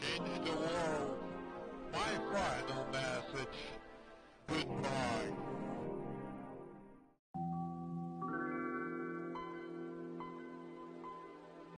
change the world. My final message. Goodbye.